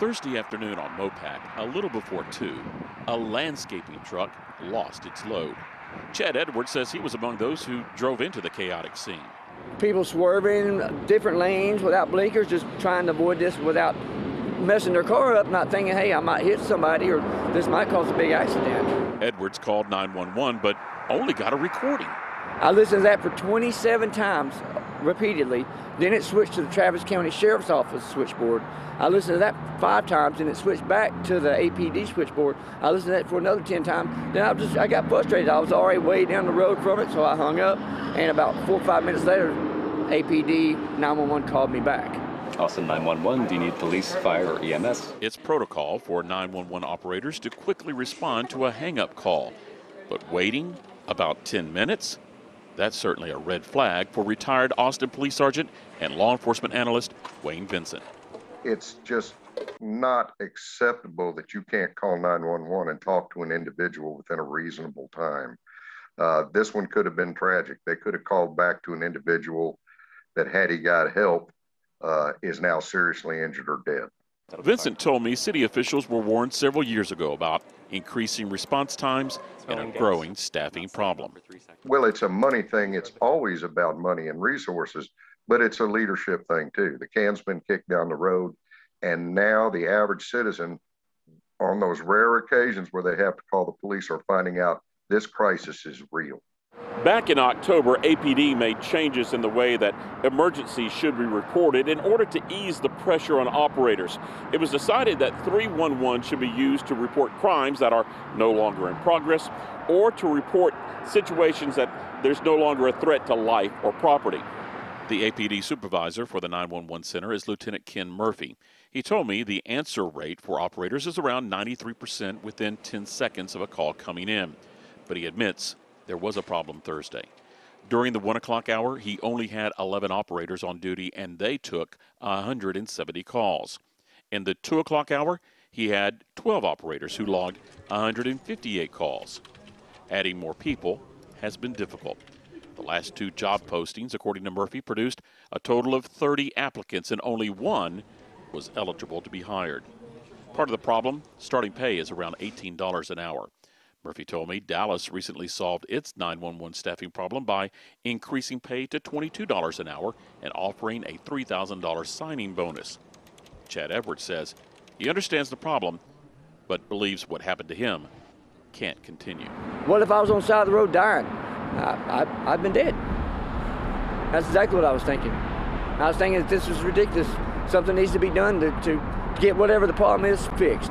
Thursday afternoon on Mopac, a little before 2, a landscaping truck lost its load. Chad Edwards says he was among those who drove into the chaotic scene. People swerving different lanes without blinkers, just trying to avoid this without messing their car up, not thinking, hey, I might hit somebody or this might cause a big accident. Edwards called 911 but only got a recording. I listened to that for 27 times repeatedly. Then it switched to the Travis County Sheriff's Office switchboard. I listened to that five times, and it switched back to the APD switchboard. I listened to that for another 10 times. Then I just I got frustrated. I was already way down the road from it, so I hung up. And about four or five minutes later, APD 911 called me back. Austin 911, do you need police, fire, or EMS? It's protocol for 911 operators to quickly respond to a hang up call. But waiting about 10 minutes? That's certainly a red flag for retired Austin Police Sergeant and law enforcement analyst Wayne Vincent. It's just not acceptable that you can't call 911 and talk to an individual within a reasonable time. Uh, this one could have been tragic. They could have called back to an individual that, had he got help, uh, is now seriously injured or dead. Vincent told me city officials were warned several years ago about increasing response times and a growing staffing problem. Well, it's a money thing. It's always about money and resources, but it's a leadership thing too. The can's been kicked down the road, and now the average citizen, on those rare occasions where they have to call the police, are finding out this crisis is real. Back in October, APD made changes in the way that emergencies should be reported in order to ease the pressure on operators. It was decided that 311 should be used to report crimes that are no longer in progress or to report situations that there's no longer a threat to life or property. The APD supervisor for the 911 center is Lieutenant Ken Murphy. He told me the answer rate for operators is around 93% within 10 seconds of a call coming in. But he admits there was a problem Thursday. During the 1 o'clock hour, he only had 11 operators on duty and they took 170 calls. In the 2 o'clock hour, he had 12 operators who logged 158 calls. Adding more people has been difficult. The last two job postings, according to Murphy, produced a total of 30 applicants and only one was eligible to be hired. Part of the problem, starting pay is around $18 an hour. Murphy told me Dallas recently solved its 911 staffing problem by increasing pay to $22 an hour and offering a $3,000 signing bonus. Chad Edwards says he understands the problem, but believes what happened to him can't continue. What if I was on the side of the road dying? I, I, I've been dead. That's exactly what I was thinking. I was thinking that this was ridiculous. Something needs to be done to, to get whatever the problem is fixed.